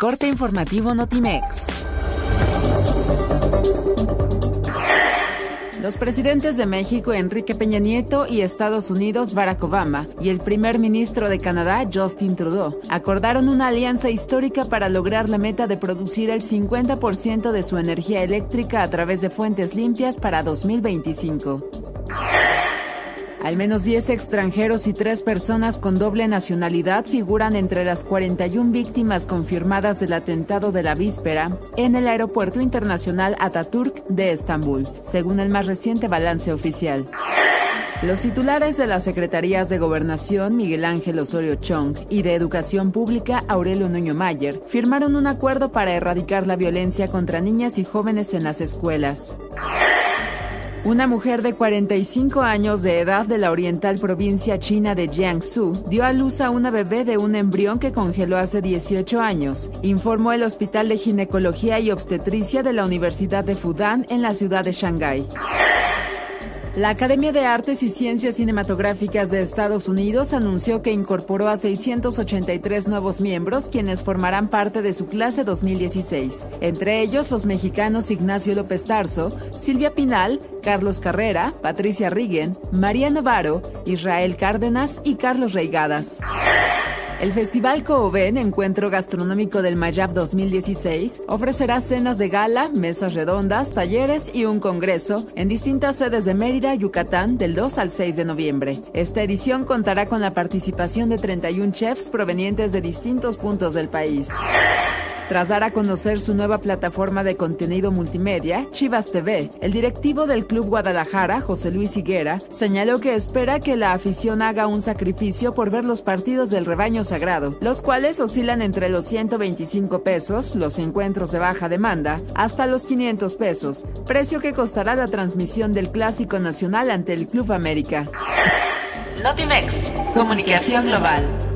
Corte informativo Notimex. Los presidentes de México, Enrique Peña Nieto, y Estados Unidos, Barack Obama, y el primer ministro de Canadá, Justin Trudeau, acordaron una alianza histórica para lograr la meta de producir el 50% de su energía eléctrica a través de fuentes limpias para 2025. Al menos 10 extranjeros y 3 personas con doble nacionalidad figuran entre las 41 víctimas confirmadas del atentado de la víspera en el Aeropuerto Internacional Ataturk de Estambul, según el más reciente balance oficial. Los titulares de las Secretarías de Gobernación, Miguel Ángel Osorio Chong, y de Educación Pública, Aurelio Nuño Mayer, firmaron un acuerdo para erradicar la violencia contra niñas y jóvenes en las escuelas. Una mujer de 45 años de edad de la oriental provincia china de Jiangsu dio a luz a una bebé de un embrión que congeló hace 18 años, informó el Hospital de Ginecología y Obstetricia de la Universidad de Fudan en la ciudad de Shanghái. La Academia de Artes y Ciencias Cinematográficas de Estados Unidos anunció que incorporó a 683 nuevos miembros quienes formarán parte de su clase 2016, entre ellos los mexicanos Ignacio López Tarso, Silvia Pinal, Carlos Carrera, Patricia Riggen, María Novaro, Israel Cárdenas y Carlos Reigadas. El Festival Cooben, encuentro gastronómico del Mayab 2016, ofrecerá cenas de gala, mesas redondas, talleres y un congreso en distintas sedes de Mérida, Yucatán, del 2 al 6 de noviembre. Esta edición contará con la participación de 31 chefs provenientes de distintos puntos del país. Tras dar a conocer su nueva plataforma de contenido multimedia, Chivas TV, el directivo del Club Guadalajara, José Luis Higuera, señaló que espera que la afición haga un sacrificio por ver los partidos del rebaño sagrado, los cuales oscilan entre los 125 pesos, los encuentros de baja demanda, hasta los 500 pesos, precio que costará la transmisión del Clásico Nacional ante el Club América. Notimex, Comunicación Global.